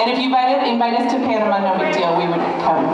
And if you invite, invite us to Panama, no big deal, we would come.